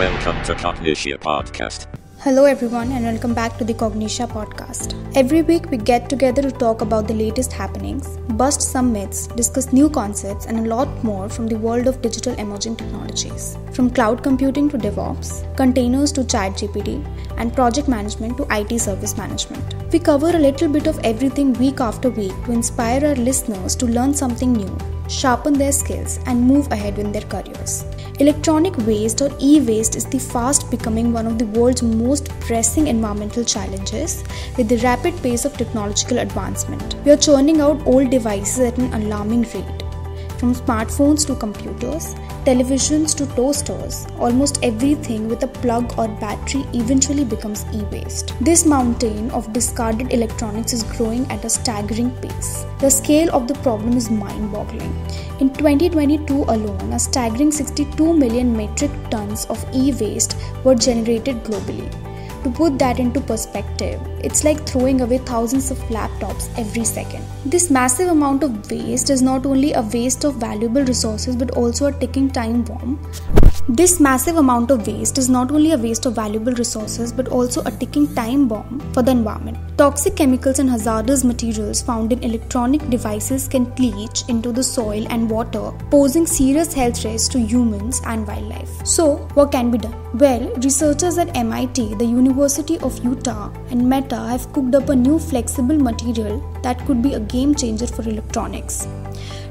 Welcome to Cognixia Podcast. Hello, everyone, and welcome back to the Cognixia podcast. Every week, we get together to talk about the latest happenings, bust some myths, discuss new concepts, and a lot more from the world of digital emerging technologies. From cloud computing to DevOps, containers to ChatGPT, and project management to IT service management. We cover a little bit of everything week after week to inspire our listeners to learn something new, sharpen their skills, and move ahead in their careers. Electronic waste or e waste is the fast becoming one of the world's most pressing environmental challenges with the rapid pace of technological advancement. We are churning out old devices at an alarming rate. From smartphones to computers, televisions to toasters, almost everything with a plug or battery eventually becomes e waste. This mountain of discarded electronics is growing at a staggering pace. The scale of the problem is mind boggling. In 2022 alone, a staggering 62 million metric tons of e waste were generated globally. To put that into perspective, it's like throwing away thousands of laptops every second. This massive amount of waste is not only a waste of valuable resources but also a ticking time bomb. This massive amount of waste is not only a waste of valuable resources but also a ticking time bomb for the environment. Toxic chemicals and hazardous materials found in electronic devices can leach into the soil and water, posing serious health risks to humans and wildlife. So, what can be done? Well, researchers at MIT, the University of Utah, and Meta have cooked up a new flexible material that could be a game changer for electronics.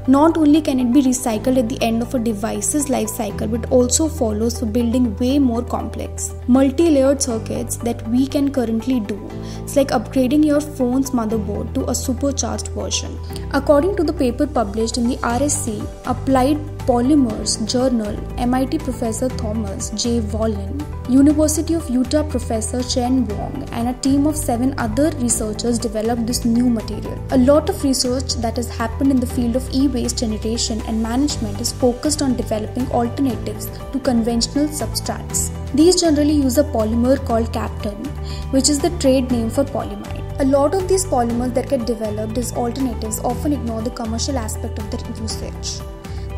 Not only can it be recycled at the end of a device's life cycle, but also follows for building way more complex, multi layered circuits that we can currently do. It's like upgrading your phone's motherboard to a supercharged version. According to the paper published in the RSC Applied Polymers Journal, MIT professor Thomas J. Wallin, University of Utah professor Chen Wang, and a team of seven other researchers developed this new material. A lot of research that has happened in the field of e waste generation and management is focused on developing alternatives to conventional substrates. These generally use a polymer called Kapton, which is the trade name for polyimide. A lot of these polymers that get developed as alternatives often ignore the commercial aspect of their usage.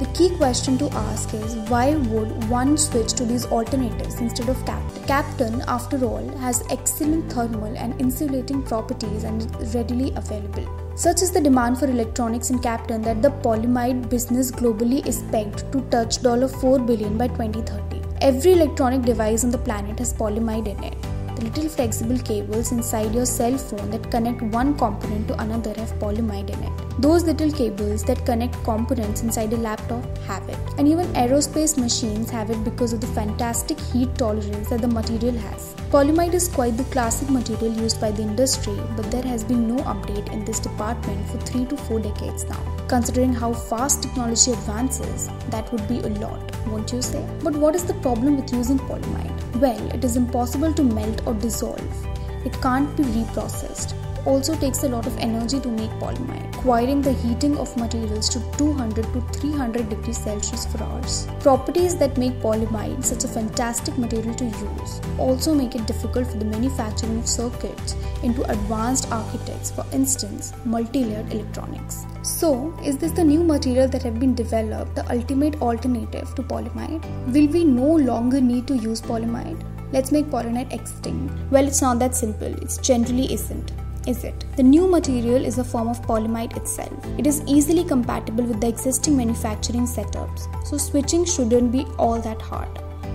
The key question to ask is why would one switch to these alternatives instead of Kapton? Kapton, after all, has excellent thermal and insulating properties and is readily available. Such is the demand for electronics in Kapton that the polyimide business globally is pegged to touch $4 billion by 2030. Every electronic device on the planet has polyimide in it. Little flexible cables inside your cell phone that connect one component to another have polyimide in it. Those little cables that connect components inside a laptop have it. And even aerospace machines have it because of the fantastic heat tolerance that the material has. Polyimide is quite the classic material used by the industry, but there has been no update in this department for 3 to 4 decades now. Considering how fast technology advances, that would be a lot, won't you say? But what is the problem with using polyimide? Well, it is impossible to melt or dissolve. It can't be reprocessed also takes a lot of energy to make polyimide, requiring the heating of materials to 200 to 300 degrees Celsius for hours. Properties that make polyimide such a fantastic material to use also make it difficult for the manufacturing of circuits into advanced architects, for instance, multi-layered electronics. So, is this the new material that have been developed, the ultimate alternative to polyimide? Will we no longer need to use polyimide? Let's make polyimide extinct. Well, it's not that simple. It generally isn't is it? The new material is a form of polyimide itself. It is easily compatible with the existing manufacturing setups, so switching shouldn't be all that hard.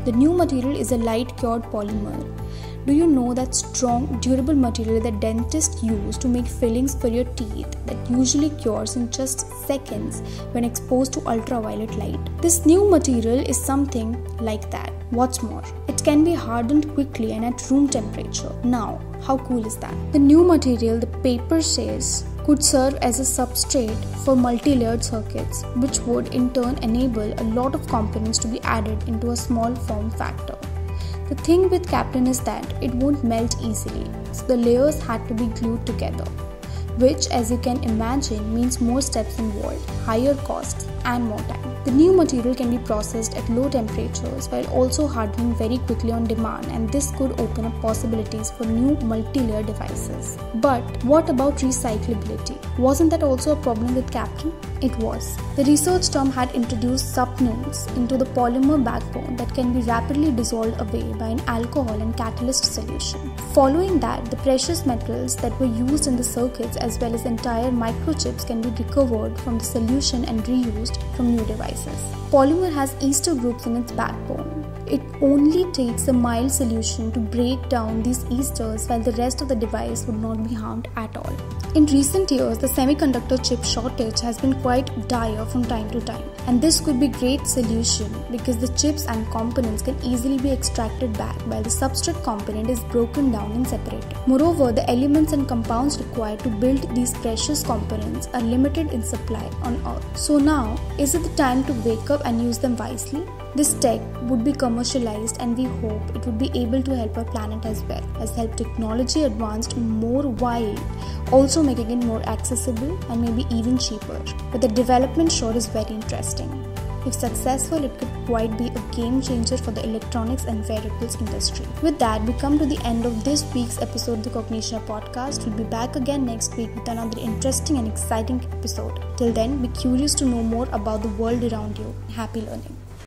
The new material is a light cured polymer. Do you know that strong, durable material that dentists use to make fillings for your teeth that usually cures in just seconds when exposed to ultraviolet light? This new material is something like that. What's more, it can be hardened quickly and at room temperature. Now, how cool is that? The new material, the paper says, could serve as a substrate for multi layered circuits, which would in turn enable a lot of components to be added into a small form factor. The thing with Kapton is that it won't melt easily, so the layers had to be glued together, which, as you can imagine, means more steps involved, higher costs, and more time. The new material can be processed at low temperatures while also hardening very quickly on demand, and this could open up possibilities for new multi layer devices. But what about recyclability? Wasn't that also a problem with Kapton? It was. The research term had introduced substance into the polymer backbone that can be rapidly dissolved away by an alcohol and catalyst solution. Following that, the precious metals that were used in the circuits as well as entire microchips can be recovered from the solution and reused from new devices. Polymer has ester groups in its backbone. It only takes a mild solution to break down these esters while the rest of the device would not be harmed at all. In recent years, the semiconductor chip shortage has been quite dire from time to time, and this could be great solution because the chips and components can easily be extracted back while the substrate component is broken down and separated. Moreover, the elements and compounds required to build these precious components are limited in supply on Earth. So now, is it the time to wake up and use them wisely? This tech would be commercialized and we hope it would be able to help our planet as well as help technology advanced more wide, also making it more accessible and maybe even cheaper. But the development sure is very interesting. If successful, it could quite be a game changer for the electronics and wearables industry. With that, we come to the end of this week's episode of the Cognixia podcast. We'll be back again next week with another interesting and exciting episode. Till then, be curious to know more about the world around you. Happy learning.